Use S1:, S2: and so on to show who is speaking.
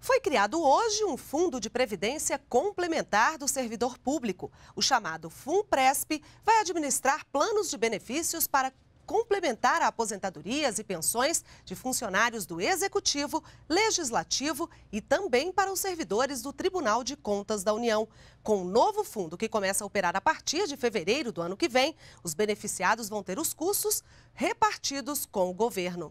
S1: Foi criado hoje um fundo de previdência complementar do servidor público. O chamado FUNPRESP vai administrar planos de benefícios para complementar aposentadorias e pensões de funcionários do Executivo, Legislativo e também para os servidores do Tribunal de Contas da União. Com o novo fundo que começa a operar a partir de fevereiro do ano que vem, os beneficiados vão ter os custos repartidos com o governo.